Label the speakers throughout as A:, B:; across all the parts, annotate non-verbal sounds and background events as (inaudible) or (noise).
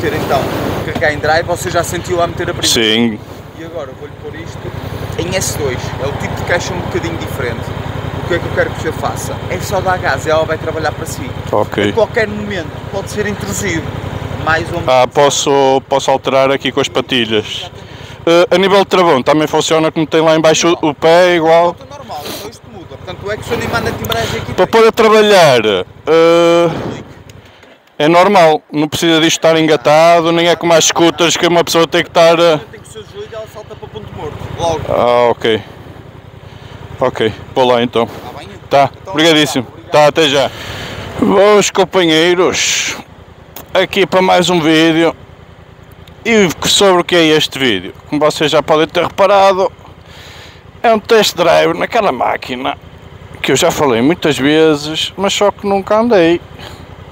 A: meter então, carregar em drive, você já sentiu a meter a primeira.
B: Sim.
A: E agora vou-lhe pôr isto em S2. É o tipo de caixa um bocadinho diferente. O que é que eu quero que você faça? É só dar gás e ela vai trabalhar para si.
B: Ok.
A: A qualquer momento pode ser introduzido. Mais ou menos.
B: Ah, posso, posso alterar aqui com as patilhas. Uh, a nível de travão, também funciona como tem lá em baixo o pé, igual.
A: Volta normal, então isto muda. Portanto, é que o senhor nem manda timbragem aqui
B: Para a trabalhar, uh, é normal, não precisa disto estar engatado, nem é como as scooters que uma pessoa tem que estar. uh,
A: Tem que o seu desliga ela salta para ponto morto. Logo.
B: Ah, ok. Ok, vou lá então.
A: Está bem?
B: Tá,
A: Então,
B: obrigadíssimo.
A: obrigado.
B: Tá, até já. Bons companheiros, aqui para mais um vídeo. E sobre o que é este vídeo? Como vocês já podem ter reparado, é um test drive naquela máquina que eu já falei muitas vezes, mas só que nunca andei.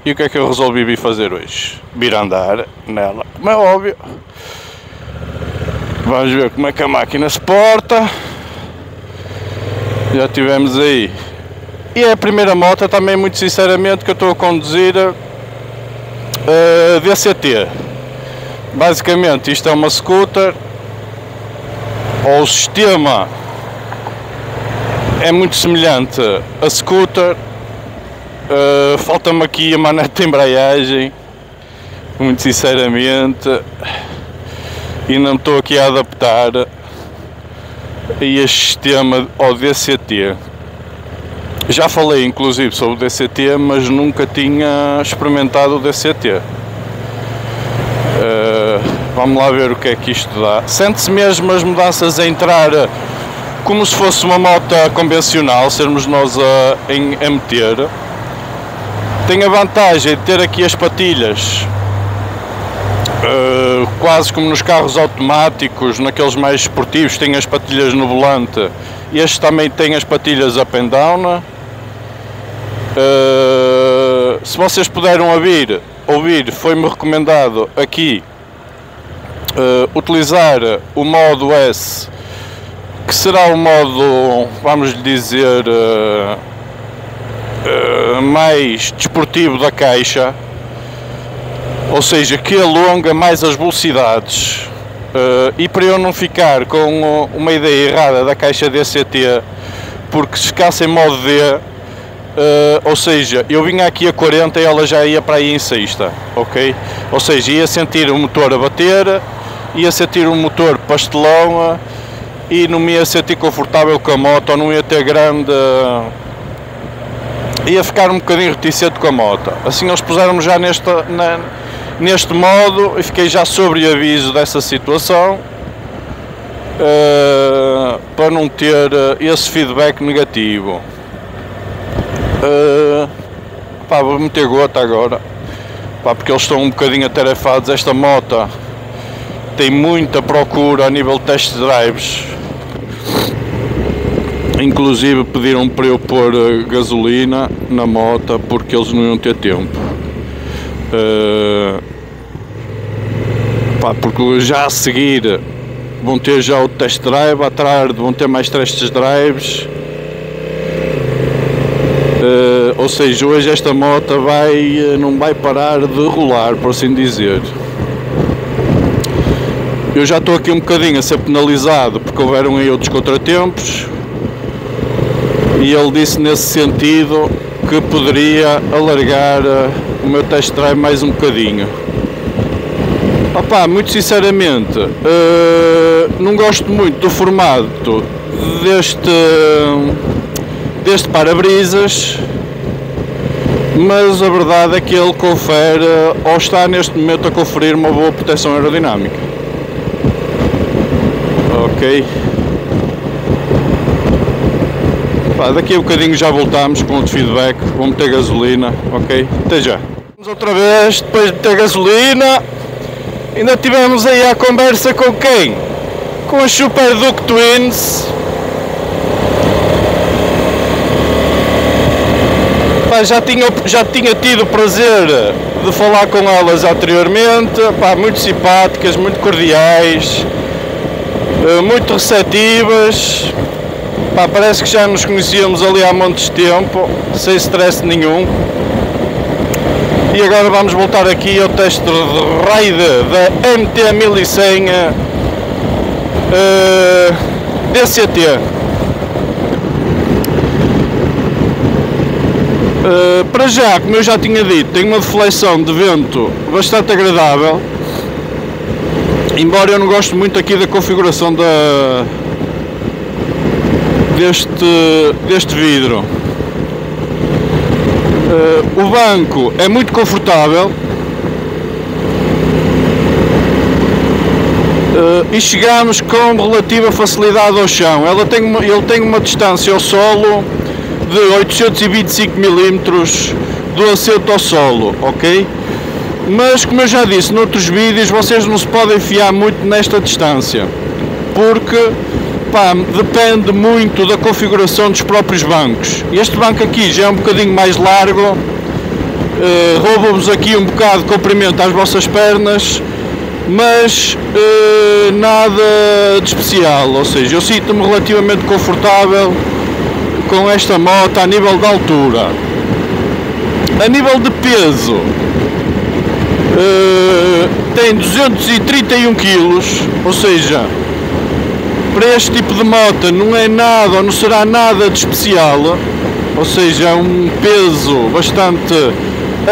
B: E o que é que eu resolvi vir fazer hoje? Vir andar nela, como é óbvio. Vamos ver como é que a máquina se porta. Já tivemos aí. E é a primeira moto também, muito sinceramente, que eu estou a conduzir uh, DCT. Basicamente, isto é uma scooter, ou o sistema é muito semelhante a scooter. Uh, Falta-me aqui a manete de embreagem, muito sinceramente, e não estou aqui a adaptar a este sistema ao DCT. Já falei inclusive sobre o DCT, mas nunca tinha experimentado o DCT. Uh, vamos lá ver o que é que isto dá. Sente-se mesmo as mudanças a entrar como se fosse uma moto convencional, sermos nós a, a meter. Tem a vantagem de ter aqui as patilhas, uh, quase como nos carros automáticos, naqueles mais esportivos, tem as patilhas no volante. Este também tem as patilhas up and down. Uh, se vocês puderam ouvir, ouvir foi-me recomendado aqui uh, utilizar o modo S, que será o modo, vamos dizer, uh, mais desportivo da caixa, ou seja, que alonga mais as velocidades. Uh, e para eu não ficar com uma ideia errada da caixa DCT, porque se ficasse em modo D, Uh, ou seja, eu vinha aqui a 40 e ela já ia para aí em sexta, ok? Ou seja, ia sentir o motor a bater, ia sentir o motor pastelão e não me ia sentir confortável com a moto, não ia ter grande. Uh, ia ficar um bocadinho reticente com a moto. Assim eles puseram-me já neste, na, neste modo e fiquei já sobre aviso dessa situação. Uh, para não ter uh, esse feedback negativo. Uh, pá, vou meter gota agora pá, porque eles estão um bocadinho atarefados. Esta moto tem muita procura a nível de test drives, inclusive pediram para eu pôr uh, gasolina na moto porque eles não iam ter tempo. Uh, pá, porque já a seguir vão ter já o test drive, à tarde vão ter mais test drives. Uh, ou seja, hoje esta moto vai, não vai parar de rolar, por assim dizer. Eu já estou aqui um bocadinho a ser penalizado porque houveram aí outros contratempos e ele disse nesse sentido que poderia alargar uh, o meu test drive mais um bocadinho. Opá, muito sinceramente, não gosto muito do formato deste deste para-brisas, mas a verdade é que ele confere, ou está neste momento a conferir uma boa proteção aerodinâmica. Ok. Pá, daqui a um bocadinho já voltamos com outro feedback, vou meter gasolina, ok? Até já. Vamos outra vez, depois de meter gasolina, ainda tivemos aí a conversa com quem? Com a Super Duke Twins. Pá, já, tinha, já tinha tido o prazer de falar com elas anteriormente, pá, muito simpáticas, muito cordiais, eh, muito receptivas. Pá, parece que já nos conhecíamos ali há montes de tempo, sem stress nenhum. E agora vamos voltar aqui ao teste de raid da MT1100 uh, DCT. Uh, para já, como eu já tinha dito, tem uma deflexão de vento bastante agradável. Embora eu não goste muito aqui da configuração da, deste, deste vidro. Uh, o banco é muito confortável uh, e chegamos com relativa facilidade ao chão. Ela tem uma, ele tem uma distância ao solo de 825 mm do assento ao solo, ok? Mas como eu já disse noutros vídeos, vocês não se podem fiar muito nesta distância, porque depende muito da configuração dos próprios bancos. Este banco aqui já é um bocadinho mais largo, uh, rouba-vos aqui um bocado de comprimento às vossas pernas, mas uh, nada de especial, ou seja, eu sinto-me relativamente confortável com esta moto a nível de altura. A nível de peso, uh, tem 231 kg, ou seja, para este tipo de moto não é nada ou não será nada de especial, ou seja, é um peso bastante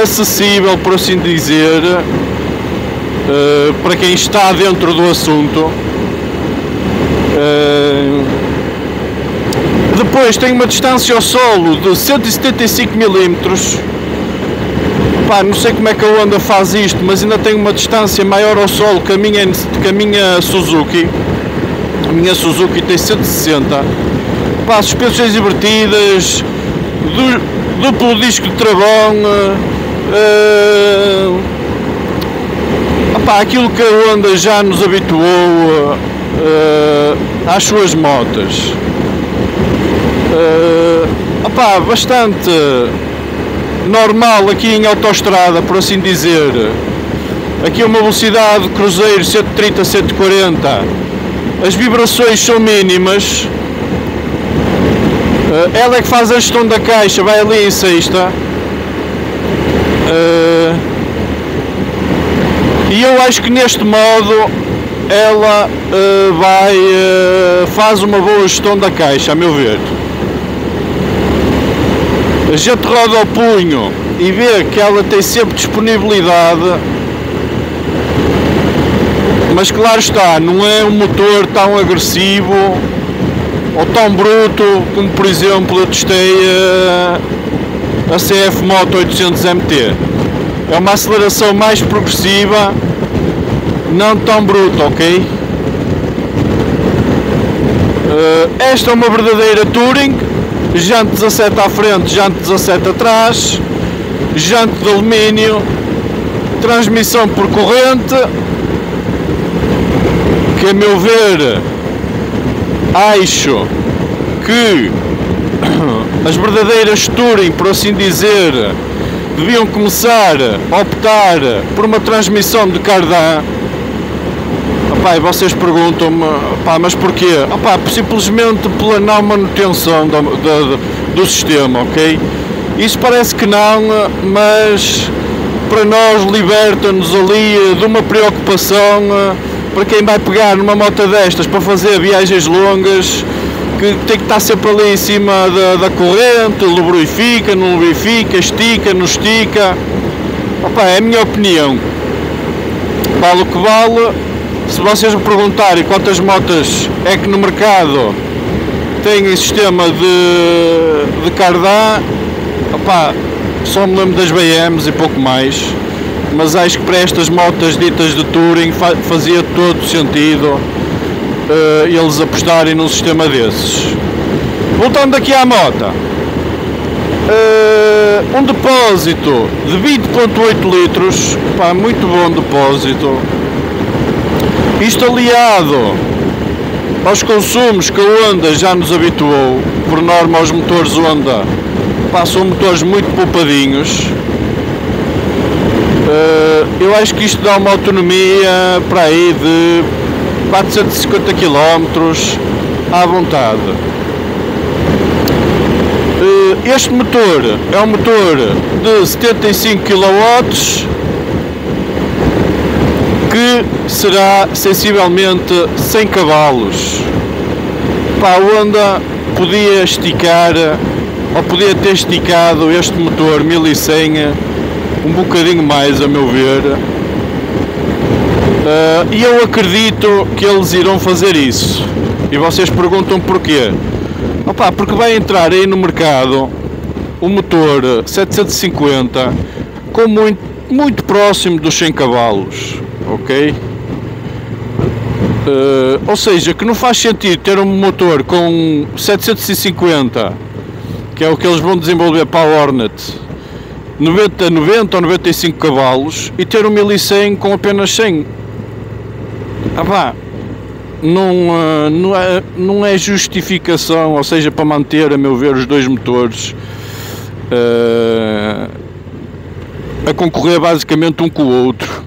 B: acessível, por assim dizer, uh, para quem está dentro do assunto. Uh, depois tem uma distância ao solo de 175 mm. Pá, não sei como é que a Honda faz isto, mas ainda tem uma distância maior ao solo que a minha, que a minha Suzuki minha Suzuki tem 160, pá, suspensões invertidas, du, duplo disco de travão, uh, opá, aquilo que a Honda já nos habituou uh, às suas motas. Uh, opá, bastante normal aqui em autoestrada, por assim dizer. Aqui uma velocidade cruzeiro 130, 140 as vibrações são mínimas. Eh, ela é que faz a gestão da caixa, vai ali em sexta. Eh, e eu acho que neste modo ela eh, vai faz uma boa gestão da caixa, a meu ver. A gente roda ao punho e vê que ela tem sempre disponibilidade mas claro está, não é um motor tão agressivo ou tão bruto como por exemplo eu testei a, a CF Moto 800 MT. É uma aceleração mais progressiva, não tão bruta, ok? Uh, esta é uma verdadeira Touring, jante 17 à frente, jante 17 atrás, jante de alumínio, transmissão por corrente, que a meu ver acho que (clears throat) as verdadeiras Touring, por assim dizer, deviam começar a optar por uma transmissão de cardan. Opá, e vocês perguntam-me, mas porquê? Opá, simplesmente pela não manutenção do, do, do sistema, ok? Isso parece que não, mas para nós liberta-nos ali de uma preocupação para quem vai pegar numa moto destas para fazer viagens longas, que tem que estar sempre ali em cima da, da corrente, lubrifica, não lubrifica, estica, não estica. Opa, é a minha opinião. Vale o que vale. Se vocês me perguntarem quantas motas é que no mercado têm sistema de, de cardan, opa, só me lembro das BMs e pouco mais mas acho que para estas motas ditas de Touring fazia todo sentido uh, eles apostarem num sistema desses. Voltando aqui à moto, uh, um depósito de 20.8 litros, pá, muito bom depósito. Isto aliado aos consumos que a Honda já nos habituou, por norma aos motores Honda, são motores muito poupadinhos eu acho que isto dá uma autonomia para aí de 450 km à vontade. Uh, este motor é um motor de 75 kW que será sensivelmente 100 cavalos. Para a Honda podia esticar ou podia ter esticado este motor 1100 um bocadinho mais a meu ver. Uh, e eu acredito que eles irão fazer isso. E vocês perguntam porquê. Opa, porque vai entrar aí no mercado um motor 750 com muito, muito próximo dos 100 cavalos ok? Uh, ou seja, que não faz sentido ter um motor com 750, que é o que eles vão desenvolver para a Hornet, 90, 90 ou 95 cavalos, e ter um 1100 com apenas 100. Ah pá, não, uh, não, é, não é justificação, ou seja, para manter, a meu ver, os dois motores uh, a concorrer basicamente um com o outro.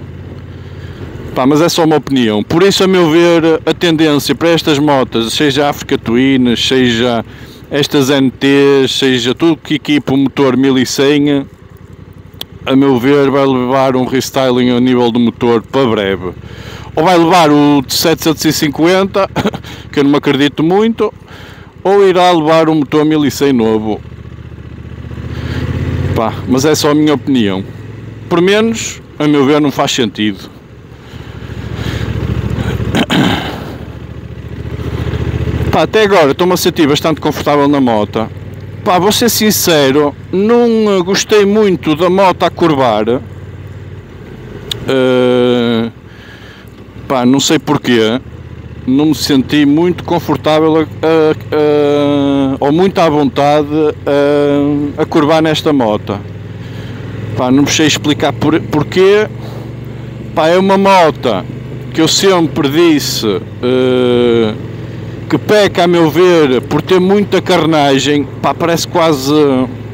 B: Pá, mas é só uma opinião. Por isso, a meu ver, a tendência para estas motas, seja Africa Twin, seja estas NTs, seja tudo que equipa o motor 1100, a meu ver, vai levar um restyling a nível do motor para breve. Ou vai levar o 750, (coughs) que eu não me acredito muito, ou irá levar um motor 1100 novo. Pá, mas é só a minha opinião. Por menos, a meu ver, não faz sentido. (coughs) Pá, até agora estou-me a sentir bastante confortável na moto. Pá, vou ser sincero, não gostei muito da moto a curvar. Uh, pá, não sei porquê. Não me senti muito confortável ou muito à vontade a, curvar nesta moto. Pá, não me sei explicar por, porquê. Pá, é uma moto que eu sempre disse. Uh, que peca, a meu ver, por ter muita carnagem, pá, parece quase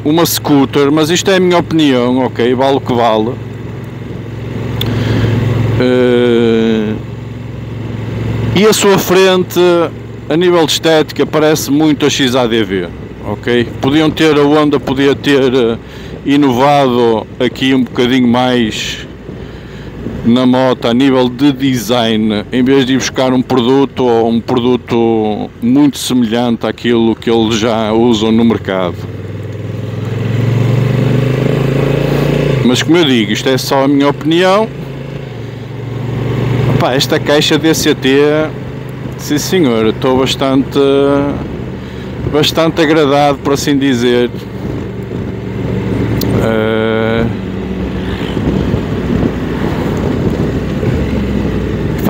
B: uma scooter, mas isto é a minha opinião, ok? Vale o que vale. Uh, e a sua frente, a nível de estética, parece muito a XADV, ok? Podiam ter, a Honda podia ter eh, inovado aqui um bocadinho mais na moto a nível de design, em vez de ir buscar um produto ou um produto muito semelhante àquilo que eles já usam no mercado. Mas como eu digo, isto é só a minha opinião. Opa, esta caixa DCT, sim senhor, estou bastante bastante agradado por assim dizer.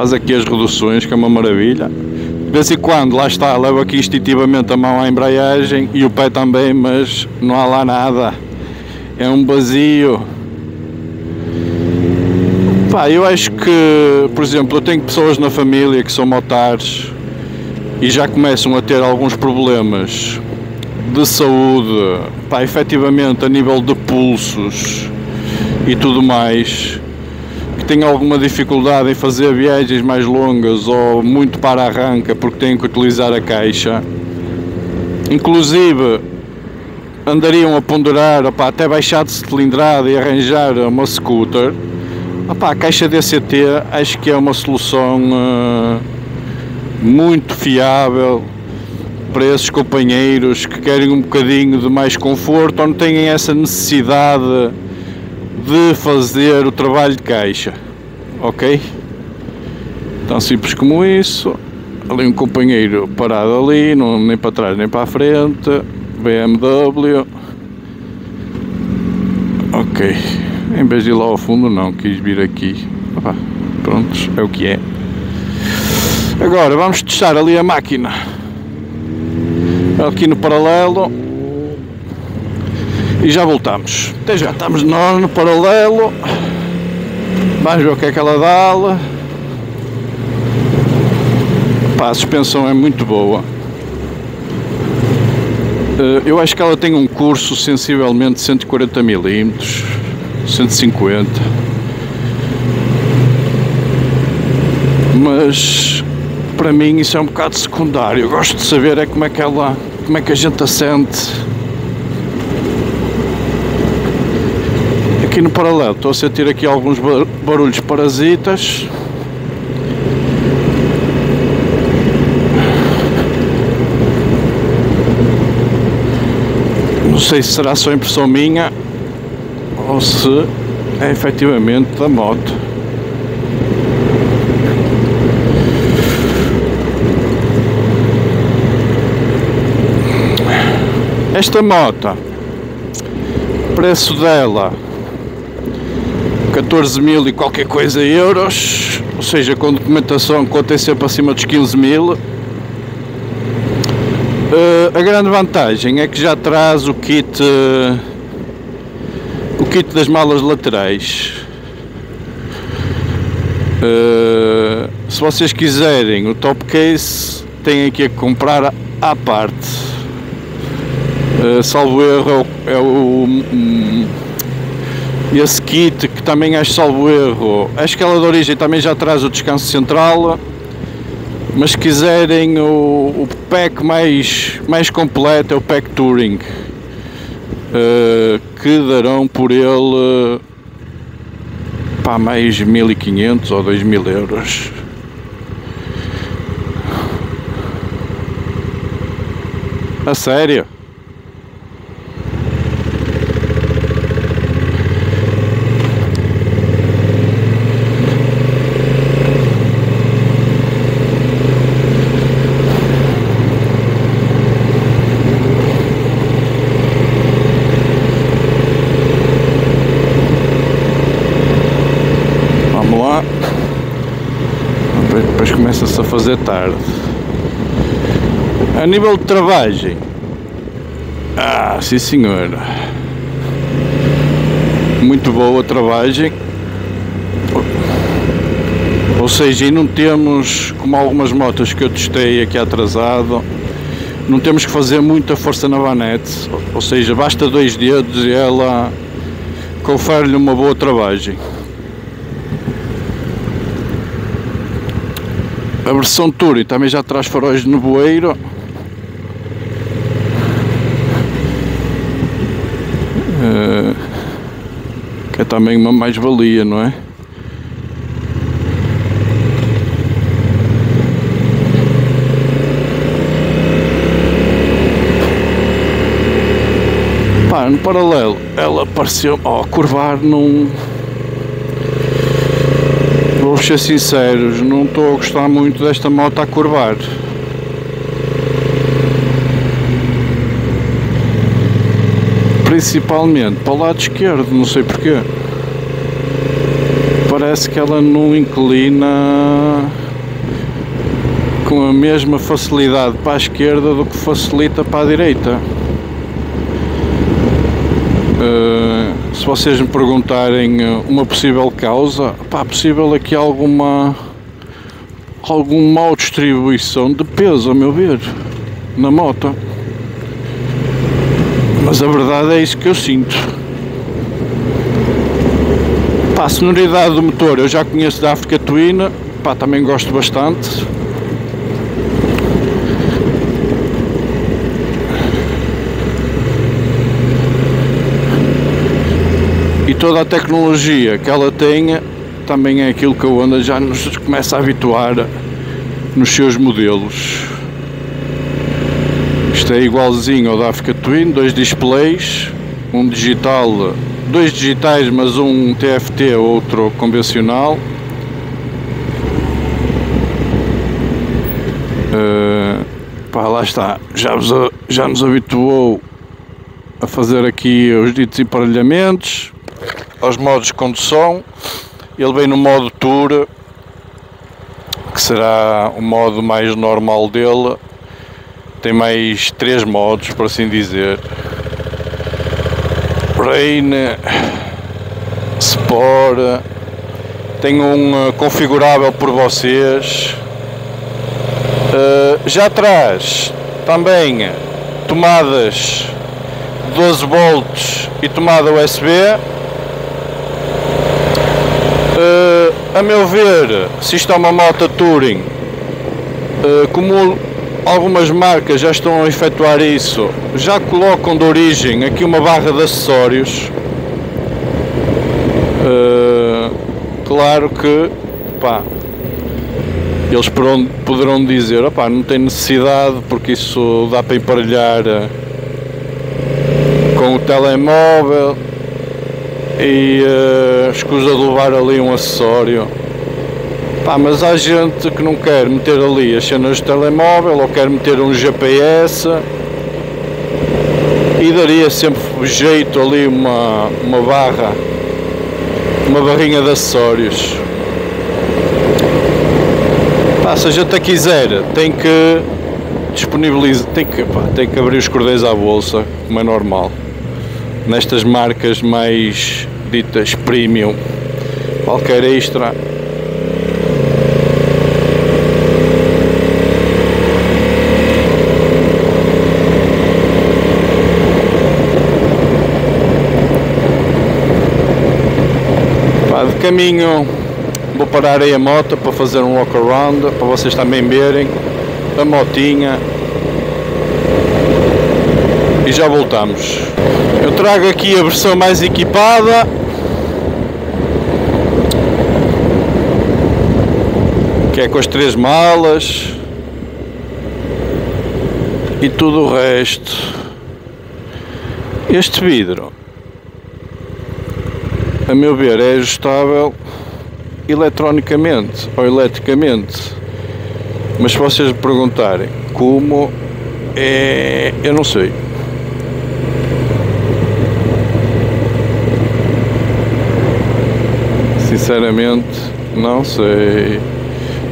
B: Faz aqui as reduções, que é uma maravilha. De vez em quando, lá está, levo aqui instintivamente a mão à embreagem e o pé também, mas não há lá nada. É um vazio. Pá, eu acho que, por exemplo, eu tenho pessoas na família que são motares e já começam a ter alguns problemas de saúde, pá, efetivamente a nível de pulsos e tudo mais que têm alguma dificuldade em fazer viagens mais longas ou muito para arranca porque têm que utilizar a caixa, inclusive andariam a ponderar opa, até baixar de cilindrada e arranjar uma scooter, opa, a caixa DCT acho que é uma solução uh, muito fiável para esses companheiros que querem um bocadinho de mais conforto ou não têm essa necessidade de fazer o trabalho de caixa, ok? Tão simples como isso. Ali um companheiro parado ali, não, nem para trás nem para a frente. BMW. Ok. Em vez de ir lá ao fundo, não, quis vir aqui. Opa, prontos, é o que é. Agora vamos testar ali a máquina. Aqui no paralelo e já voltamos. Até já, estamos nós no paralelo. Vamos ver o que é que ela dá. Pá, a suspensão é muito boa. Eh, eu acho que ela tem um curso sensivelmente 140 mm, 150. Mas para mim isso é um bocado secundário. Eu gosto de saber é como é que ela, como é que a gente a sente Aqui no paralelo estou a sentir aqui alguns barulhos parasitas. Não sei se será só impressão minha ou se é efetivamente da moto. Esta moto, preço dela 14 mil e qualquer coisa euros, ou seja, com documentação contém sempre acima dos 15 mil. Uh, a grande vantagem é que já traz o kit uh, o kit das malas laterais. Uh, se vocês quiserem o top case, têm aqui a comprar à parte. Salvo erro, é o, é um, esse kit que também acho salvo erro. Que ela de origem também já traz o descanso central. Mas se quiserem o, o pack mais, mais completo é o pack Touring. Uh, que darão por ele para mais 1500 ou 2000 euros. A sério? depois tarde. A nível de travagem, ah, sim senhora, muito boa a travagem, ou seja, não temos, como algumas motos que eu testei aqui atrasado, não temos que fazer muita força na vanete, ou seja, basta dois dedos e ela confere-lhe uma boa travagem. A versão Touring também já traz faróis de nevoeiro. Uh, que é também uma mais-valia, não é? Pá, no paralelo, ela apareceu, ó, curvar num vou ser sinceros, não estou a gostar muito desta moto a curvar. Principalmente para o lado esquerdo, não sei porquê. Parece que ela não inclina com a mesma facilidade para a esquerda do que facilita para a direita. Uh, se vocês me perguntarem eh, uma possível causa, pá, possível aqui alguma alguma mal distribuição de peso, a meu ver, na moto. Mas a verdade é isso que eu sinto. Pá, a sonoridade do motor eu já conheço da Africa Twin, pá, também gosto bastante. Toda a tecnologia que ela tenha também é aquilo que a Honda já nos começa a habituar nos seus modelos. Isto é igualzinho ao da Africa Twin, dois displays, um digital, dois digitais, mas um TFT, outro convencional. Uh, pá, lá está, já, já nos habituou a fazer aqui os ditos emparelhamentos, aos modos de condução. Ele vem no modo Tour, que será o modo mais normal dele. Tem mais três modos, por assim dizer. Rain, Sport, tem um uh, configurável por vocês. Uh, já traz também tomadas 12 volts e tomada USB Uh, a meu ver, se isto é uma moto Touring, uh, como algumas marcas já estão a efetuar isso, já colocam de origem aqui uma barra de acessórios. Uh, claro que pá, eles poderão dizer, opá, não tem necessidade porque isso dá para emparelhar com o telemóvel e uh, escusa de levar ali um acessório. Pá, mas há gente que não quer meter ali as cenas de telemóvel ou quer meter um GPS e daria sempre jeito ali uma, uma barra, uma barrinha de acessórios. Pá, se a gente quiser, tem que disponibilizar, tem que, pá, tem que abrir os cordões à bolsa, como é normal. Nestas marcas mais ditas premium, qualquer extra. De caminho Vou parar aí a moto para fazer um walk around, para vocês também verem. A motinha. E já voltamos. Eu trago aqui a versão mais equipada. Que é com as três malas. E tudo o resto. Este vidro, a meu ver, é ajustável eletronicamente ou eletricamente. Mas se vocês me perguntarem como, é, eu não sei. Sinceramente, não sei.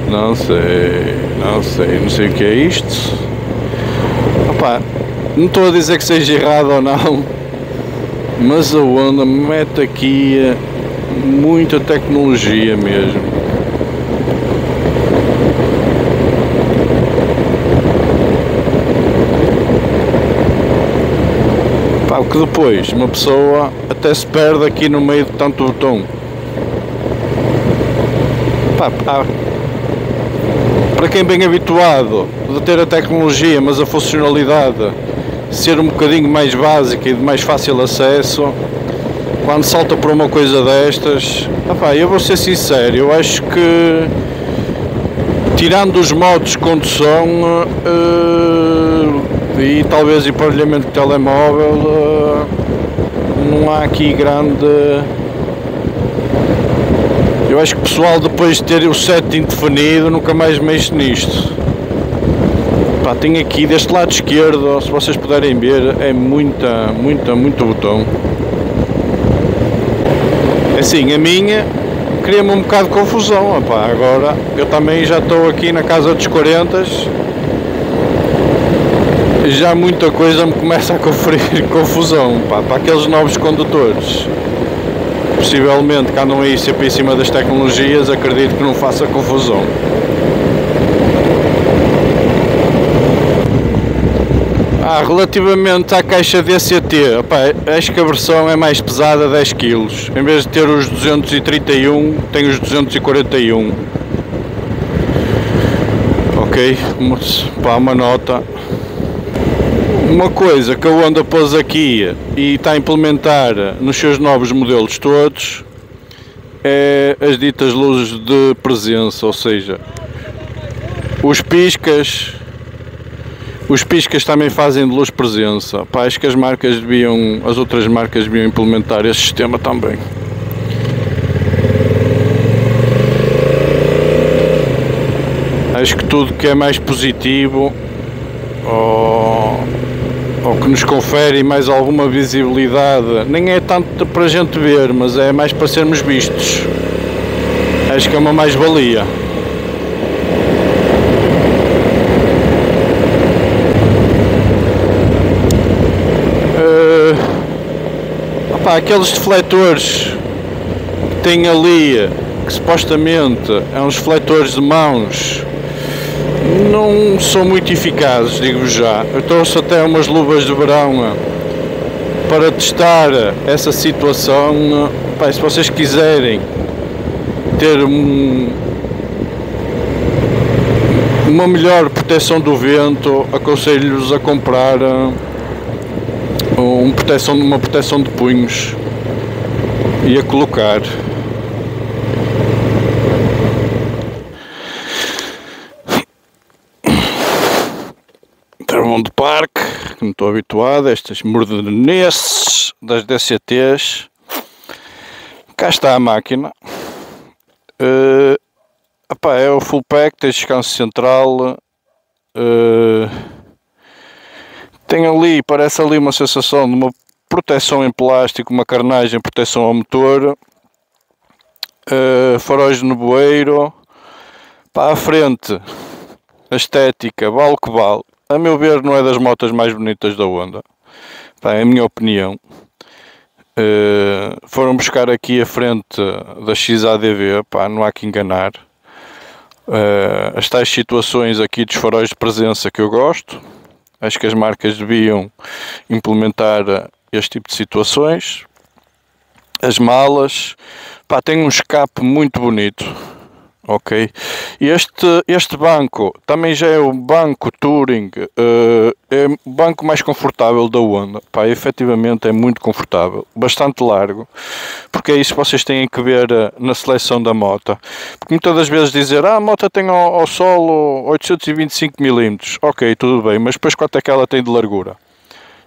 B: Não sei, não sei, não sei o que é isto. Opa, não estou a dizer que seja errado ou não, mas a onda mete aqui muita tecnologia mesmo. Que depois uma pessoa até se perde aqui no meio de tanto botão. Pá, pá, para quem bem habituado de ter a tecnologia, mas a funcionalidade ser um bocadinho mais básica e de mais fácil acesso, quando salta por uma coisa destas, opá, eu vou ser sincero, eu acho que tirando os modos de condução uh, e talvez emparelhamento de telemóvel, uh, não há aqui grande. Eu acho que o pessoal depois de ter o setting definido nunca mais mexe nisto. Pá, tem aqui deste lado esquerdo, se vocês puderem ver, é muita, muita, muito botão. Assim, a minha cria-me um bocado de confusão. Opá, agora eu também já estou aqui na casa dos 40 já muita coisa me começa a (laughs) conferir confusão pá, para aqueles novos condutores. Possivelmente que andam aí sempre em cima das tecnologias, acredito que não faça confusão. Ah, relativamente à caixa DCT, opa, acho que a versão é mais pesada, 10 kg. Em vez de ter os 231, tem os 241. Ok, pá, uma nota. Uma coisa que a Honda pôs aqui e está a implementar nos seus novos modelos todos é as ditas luzes de presença, ou seja, os piscas os piscas também fazem de luz presença. Pá, acho que as marcas deviam, as outras marcas deviam implementar esse sistema também. Acho que tudo que é mais positivo ou, ou que nos confere mais alguma visibilidade, nem é tanto para a gente ver, mas é mais para sermos vistos. Acho que é uma mais-valia. Pá, aqueles defletores que tem ali, que supostamente é uns defletores de mãos, não são muito eficazes, digo já. Eu trouxe até umas luvas de verão para testar essa situação. Pá, se vocês quiserem ter um, uma melhor proteção do vento, aconselho-vos a comprar um proteção, uma proteção de punhos e a colocar. Travão de parque, que não estou habituado a estas mordeneces das DCTs. Cá está a máquina. Uh, epá, é o full pack, tem descanso central. Uh, tem ali, parece ali uma sensação de uma proteção em plástico, uma carnagem, proteção ao motor, uh, faróis de nevoeiro, para a frente, a estética, vale que vale. A meu ver, não é das motas mais bonitas da Honda, pá, é a minha opinião. Uh, foram buscar aqui a frente da XADV, pá, não há que enganar. Uh, as tais situações aqui dos faróis de presença que eu gosto, acho que as marcas deviam implementar este tipo de situações. As malas, pá, tem um escape muito bonito, ok? Este, este banco também já é o banco Touring, uh, é o banco mais confortável da Honda, pá, efetivamente é muito confortável, bastante largo, porque é isso que vocês têm que ver uh, na seleção da moto, porque muitas das vezes dizer, ah, a moto tem ao, ao solo 825 mm, ok, tudo bem, mas depois quanto é que ela tem de largura?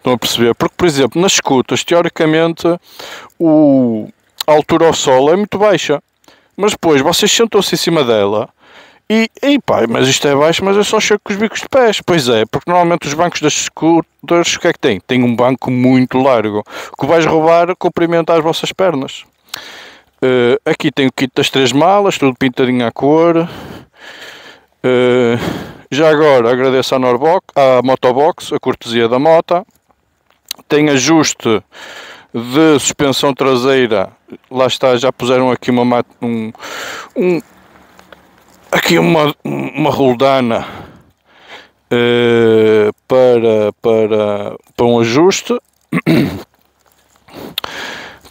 B: Estão a perceber? Porque, por exemplo, nas escutas, teoricamente, o, a altura ao solo é muito baixa. Mas depois vocês sentam-se em cima dela e, e pá, mas isto é baixo, mas eu só chego com os bicos de pés. Pois é, porque normalmente os bancos das scooters, o que é que tem? Tem um banco muito largo. Que vais roubar cumprimenta as vossas pernas. Uh, aqui tem o kit das três malas, tudo pintadinho à cor. Uh, já agora agradeço à Norbox, à Motobox, a cortesia da moto tem ajuste de suspensão traseira, lá está, já puseram aqui uma um, um aqui uma, uma roldana uh, para, para, para um ajuste. (coughs)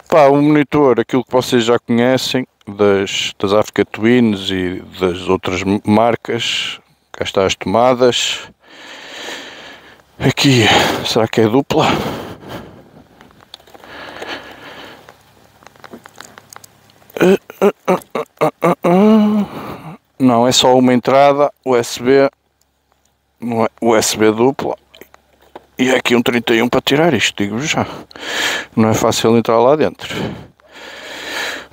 B: Pá, o monitor, aquilo que vocês já conhecem das, das Africa Twins e das outras marcas, cá está as tomadas. Aqui, será que é dupla? Não, é só uma entrada USB, USB dupla e é aqui um 31 para tirar isto, digo já. Não é fácil entrar lá dentro.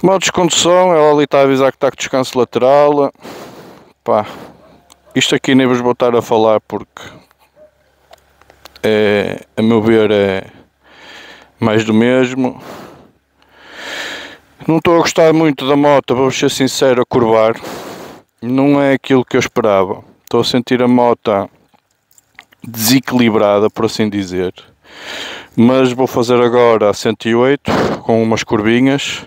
B: Modo de condução, ela ali está a avisar que está com descanso lateral. Pá, isto aqui nem vos vou estar a falar porque é, a meu ver é mais do mesmo. Não estou a gostar muito da moto, vou ser sincero, a curvar. Não é aquilo que eu esperava. Estou a sentir a moto desequilibrada, por assim dizer. Mas vou fazer agora a 108 com umas curvinhas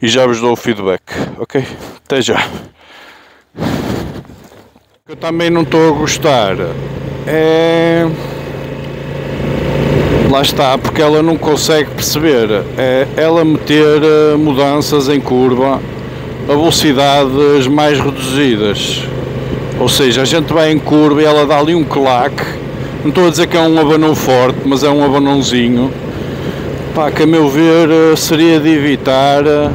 B: e já vos dou o feedback, ok? Até já. Eu também não estou a gostar. É Lá está, porque ela não consegue perceber. É ela meter eh, mudanças em curva a velocidades mais reduzidas. Ou seja, a gente vai em curva e ela dá ali um claque. Não estou a dizer que é um abanão forte, mas é um abanãozinho. Pá, que a meu ver eh, seria de evitar uh,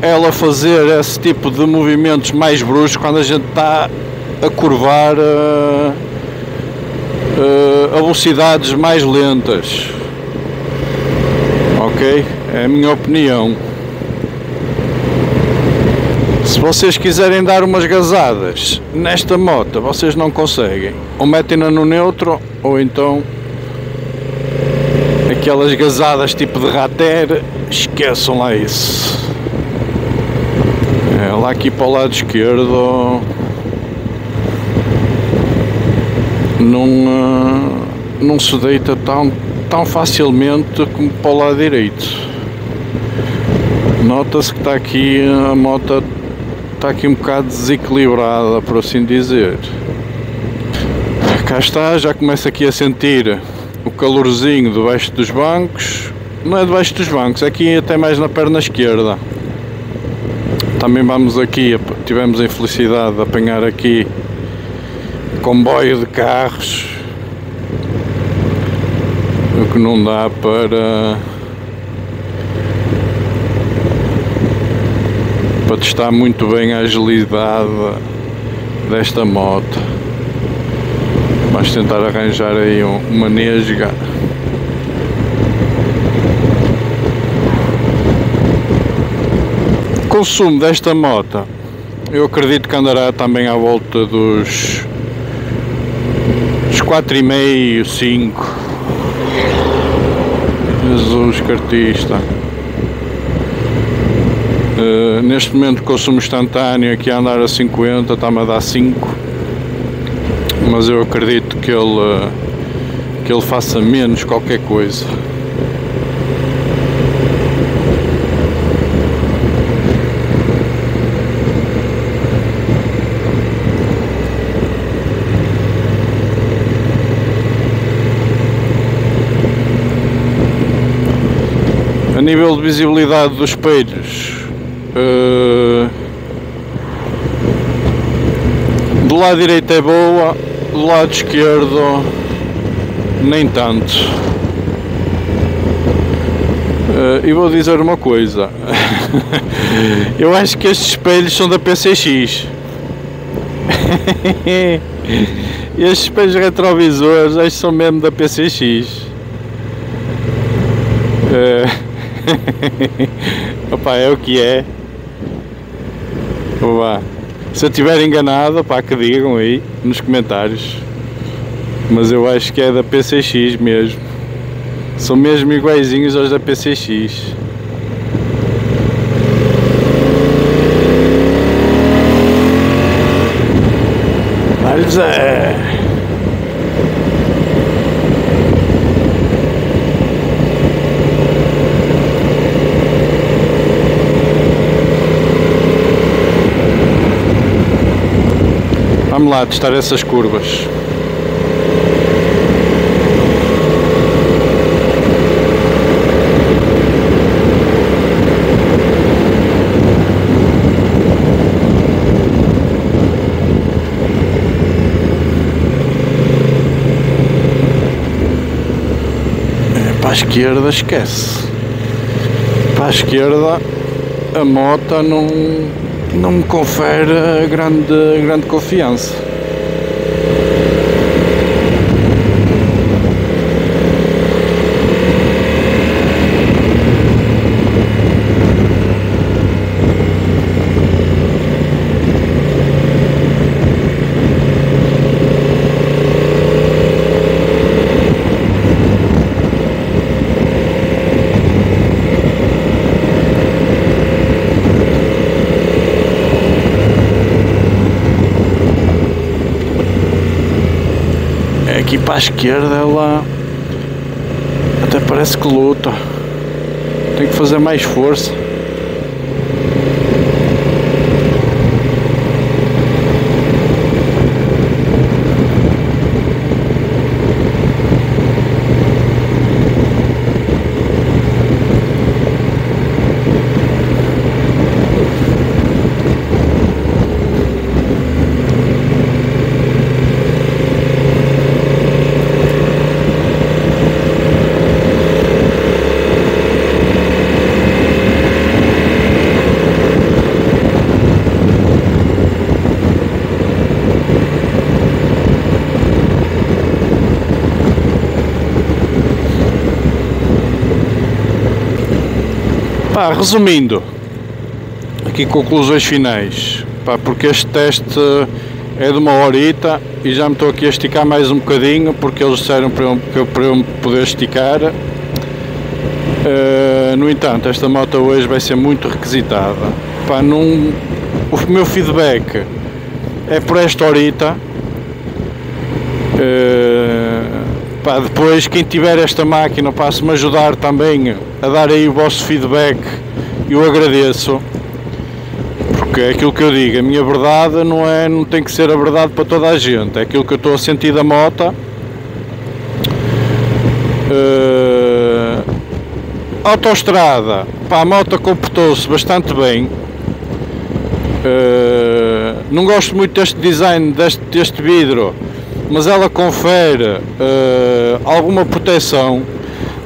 B: ela fazer esse tipo de movimentos mais bruscos quando a gente está a curvar. Uh, uh, a velocidades mais lentas. Ok? É a minha opinião. Se vocês quiserem dar umas gazadas nesta moto, vocês não conseguem. Ou metem-na no neutro, ou então aquelas gazadas tipo de rater, esqueçam lá isso. É, lá aqui para o lado esquerdo não, não se deita tão, tão facilmente como para o lado direito. Nota-se que está aqui a moto está aqui um bocado desequilibrada, por assim dizer. Cá está, já começa aqui a sentir o calorzinho debaixo dos bancos. Não é debaixo dos bancos, é aqui até mais na perna esquerda. Também vamos aqui, tivemos a infelicidade de apanhar aqui comboio de carros o que não dá para para testar muito bem a agilidade desta moto. Vamos tentar arranjar aí uma nesga. Consumo desta moto, eu acredito que andará também à volta dos, dos 4,5, 5. Jesus cartista. Uh, neste momento consumo instantâneo aqui a andar a 50 está-me a dar 5 mas eu acredito que ele uh, que ele faça menos qualquer coisa nível de visibilidade dos espelhos uh, do lado direito é boa do lado esquerdo nem tanto. Uh, e vou dizer uma coisa. (laughs) Eu acho que estes espelhos são da PCX (laughs) estes espelhos retrovisores que são mesmo da PCX uh, (laughs) Opa, é o que é. Opa. Se eu estiver enganado, pá, que digam aí nos comentários. Mas eu acho que é da PCX mesmo. São mesmo iguaizinhos aos da PCX. Mas é. Vamos lá testar essas curvas. É, para a esquerda esquece. Para a esquerda a moto não não me confere grande, grande confiança. aqui para a esquerda ela até parece que luta. Tem que fazer mais força. Pá, resumindo, aqui conclusões finais, pá, porque este teste é de uma horita e já me estou aqui a esticar mais um bocadinho porque eles disseram para eu, para eu poder esticar. Uh, no entanto, esta moto hoje vai ser muito requisitada. Pá, num, o meu feedback é por esta horita. Uh, Pá, depois quem tiver esta máquina passe me ajudar também a dar aí o vosso feedback. Eu agradeço porque é aquilo que eu digo, a minha verdade não é, não tem que ser a verdade para toda a gente, é aquilo que eu estou a sentir da moto uh, autoestrada, pá, a moto comportou-se bastante bem. Uh, não gosto muito deste design deste, deste vidro mas ela confere uh, alguma proteção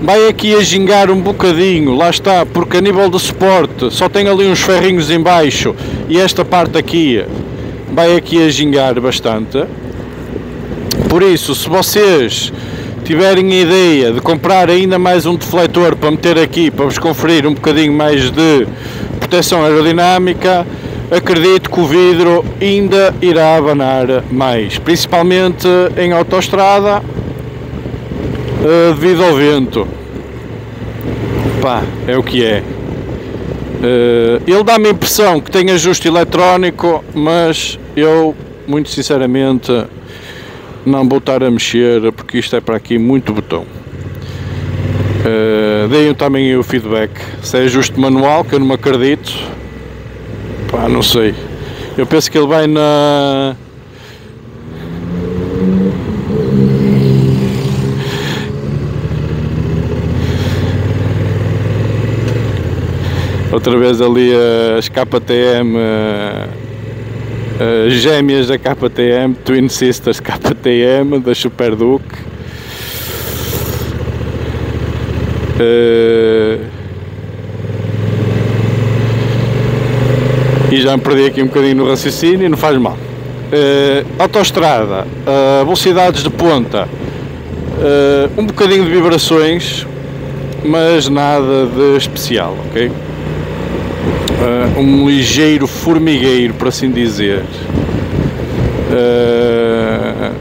B: vai aqui a gingar um bocadinho, lá está, porque a nível de suporte só tem ali uns ferrinhos em baixo e esta parte aqui vai aqui a gingar bastante. Por isso, se vocês tiverem a ideia de comprar ainda mais um defletor para meter aqui, para vos conferir um bocadinho mais de proteção aerodinâmica, acredito que o vidro ainda irá abanar mais, principalmente em autoestrada uh, devido ao vento. Pá, é o que é. Uh, ele dá-me a impressão que tem ajuste eletrónico, mas eu, muito sinceramente, não vou estar a mexer porque isto é para aqui muito botão. Uh, deem também o feedback. Se é ajuste manual, que eu não me acredito, pá, não sei. Eu penso que ele vai na outra vez ali as KTM, as gêmeas da KTM, Twin Sisters KTM, da Super Duke. E já me perdi aqui um bocadinho no raciocínio, não faz mal. Uh, autostrada, uh, velocidades de ponta, um bocadinho de vibrações, mas nada de especial, ok? Uh, um ligeiro formigueiro, por assim dizer. Uh,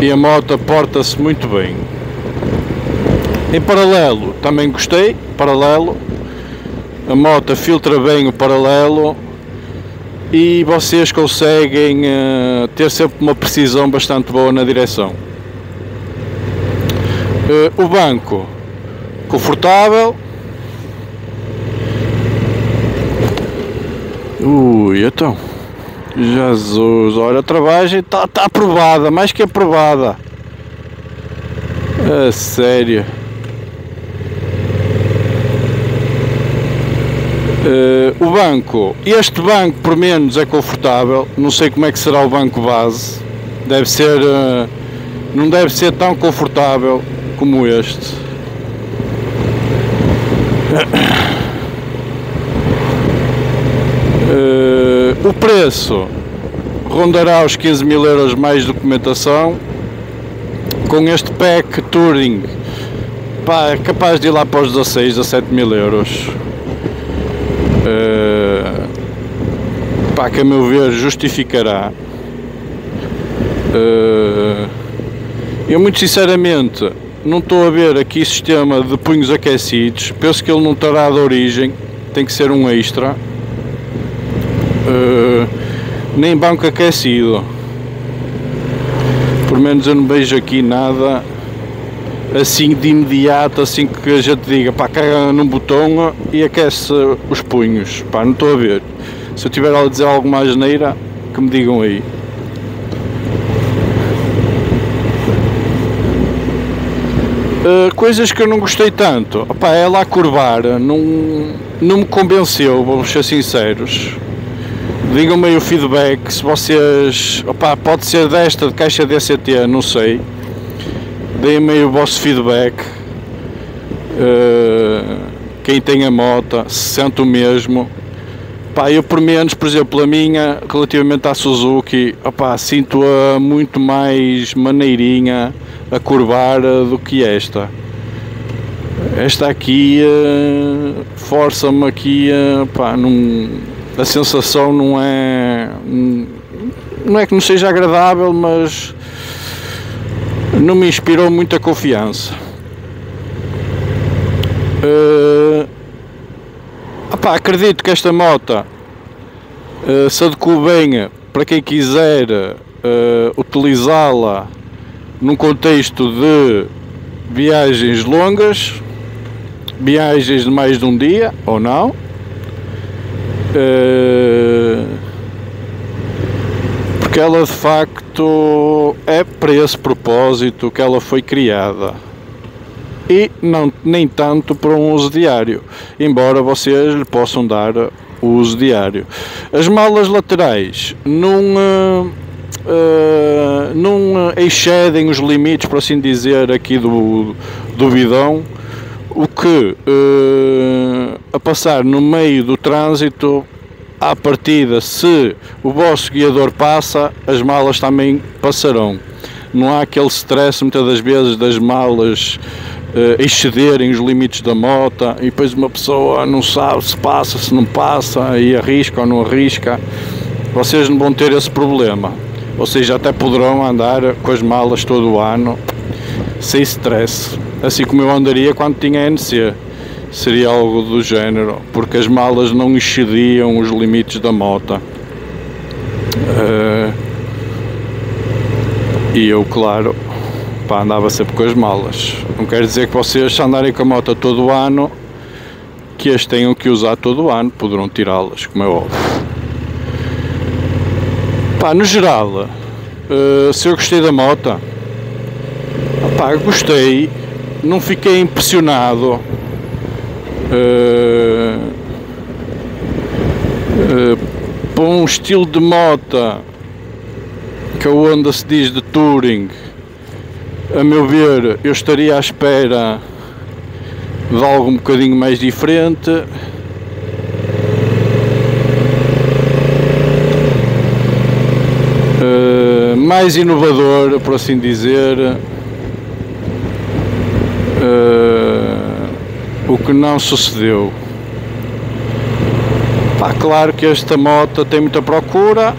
B: e a moto porta-se muito bem. Em paralelo, também gostei, paralelo. A moto filtra bem o paralelo e vocês conseguem uh, ter sempre uma precisão bastante boa na direção. Uh, o banco confortável, Ui, então. Jesus, olha, a travagem está tá aprovada, mais que aprovada. A sério. Uh, o banco, este banco por menos é confortável, não sei como é que será o banco base, deve ser, uh, não deve ser tão confortável como este. O preço rondará os 15 mil euros mais documentação. Com este pack Touring, pá, é capaz de ir lá para os 16, 17 mil euros. Uh, pá, que a meu ver justificará. Uh, eu muito sinceramente não estou a ver aqui sistema de punhos aquecidos. Penso que ele não terá de origem, tem que ser um extra uh, nem banco aquecido. Por menos eu não vejo aqui nada assim de imediato, assim que a gente diga, pá, carrega num botão e aquece os punhos. Pá, não estou a ver. Se eu tiver a dizer alguma asneira, que me digam aí. Uh, coisas que eu não gostei tanto, Opa, é lá curvar, não, não me convenceu, vou ser sinceros. Digam-me aí o feedback, se vocês. Opa, pode ser desta de caixa DCT, não sei. Deem-me aí o vosso feedback. Uh, quem tem a moto, se sente o mesmo. Pá, eu por menos, por exemplo, a minha, relativamente à Suzuki, opa, sinto-a muito mais maneirinha a curvar do que esta. Esta aqui uh, força-me aqui, uh, pá, num a sensação não é não é que não seja agradável, mas não me inspirou muita confiança. Uh, acredito que esta moto uh, se adequa bem para quem quiser uh, utilizá-la num contexto de viagens longas, viagens de mais de um dia ou não eh, porque ela de facto é para esse propósito que ela foi criada e não, nem tanto para um uso diário, embora vocês lhe possam dar o uso diário. As malas laterais não, uh, uh, não excedem os limites, por assim dizer, aqui do, do bidão, o que uh, a passar no meio do trânsito, à partida, se o vosso guiador passa, as malas também passarão. Não há aquele stress muitas das vezes das malas uh, excederem os limites da moto e depois uma pessoa não sabe se passa, se não passa e arrisca ou não arrisca. Vocês não vão ter esse problema. Seja, até poderão andar com as malas todo o ano sem stress. Assim como eu andaria quando tinha NC. Seria algo do género, porque as malas não excediam os limites da moto. Uh, e eu, claro, pá, andava sempre com as malas. Não quer dizer que vocês, se andarem com a moto todo o ano, que as tenham que usar todo o ano, poderão tirá-las, como é óbvio. Pá, no geral, uh, se eu gostei da moto, pá, gostei, não fiquei impressionado. Uh, uh, para um estilo de moto que a Honda se diz de Touring a meu ver, eu estaria à espera de algo um bocadinho mais diferente. Uh, mais inovador, por assim dizer. O que não sucedeu. Pá, claro que esta moto tem muita procura.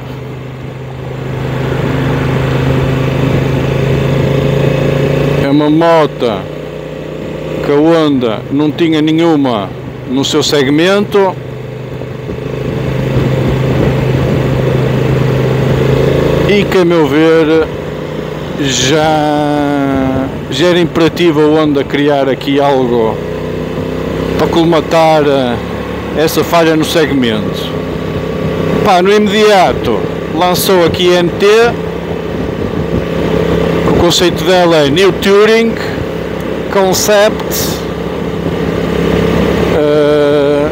B: uma moto que a Honda não tinha nenhuma no seu segmento e que a meu ver já, já era imperativo a Honda criar aqui algo colmatar essa falha no segmento. Pá, no imediato lançou aqui NT conceito dela é New Turing Concept uh,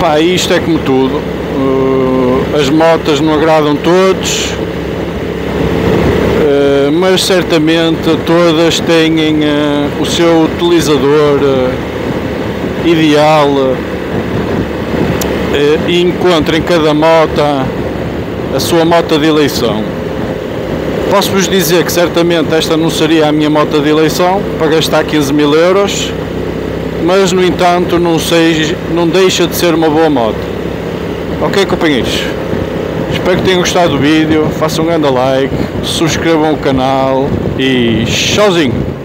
B: pá, isto é como tudo uh, as motas não agradam todos mas certamente todas têm uh, o seu utilizador ideal e encontra em cada moto a sua moto de eleição. Posso-vos dizer que certamente esta não seria a minha moto de eleição para gastar 15 mil euros, mas no entanto não, sei, não deixa de ser uma boa moto. Ok companheiros? Espero que tenham gostado do vídeo, façam um grande like, subscrevam o canal e tchauzinho!